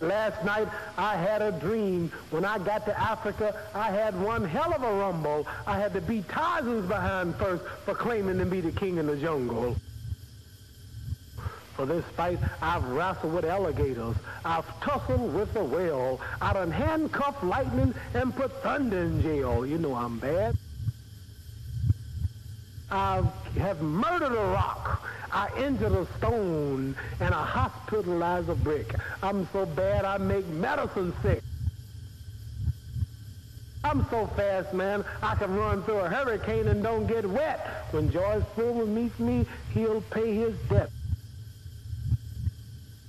Last night I had a dream. When I got to Africa, I had one hell of a rumble. I had to beat Tarzan's behind first for claiming to be the king in the jungle. For this fight, I've wrestled with alligators. I've tussled with a whale. I done handcuffed lightning and put thunder in jail. You know I'm bad. I have murdered a rock. I injured a stone and I hospitalized a brick. I'm so bad I make medicine sick. I'm so fast, man, I can run through a hurricane and don't get wet. When George Foreman meets me, he'll pay his debt.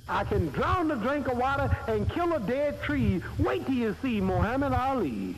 I can drown a drink of water and kill a dead tree. Wait till you see Muhammad Ali.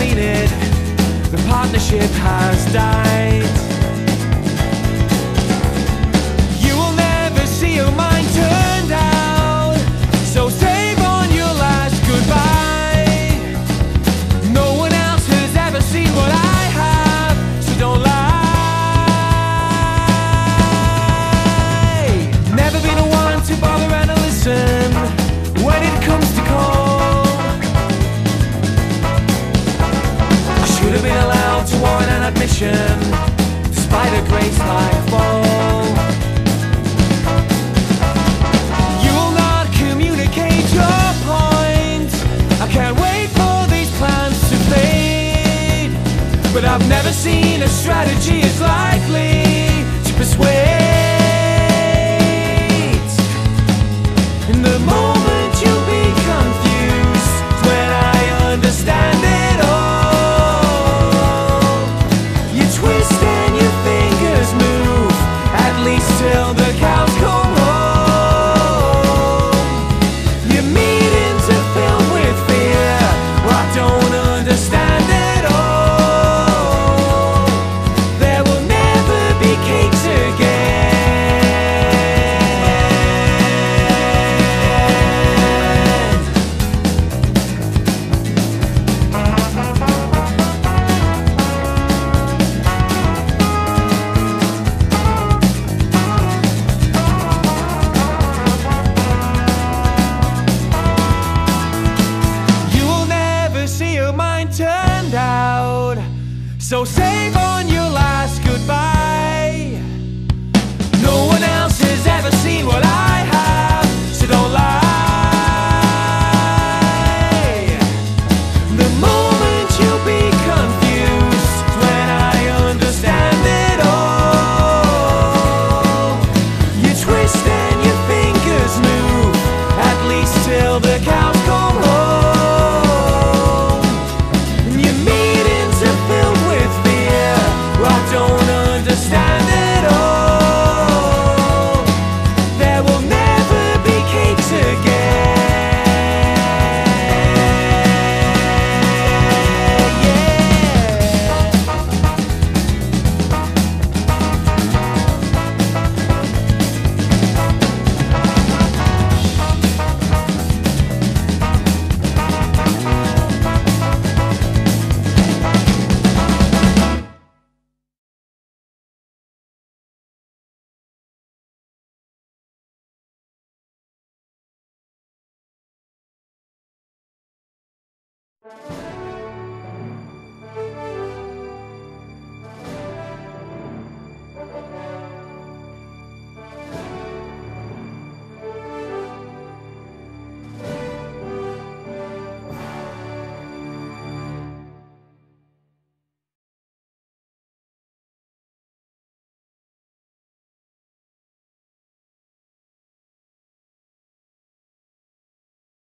Mean it. The partnership has died. Admission, despite a grace like fall. You will not communicate your point. I can't wait for these plans to fade. But I've never seen a strategy as likely So save on your last goodbye.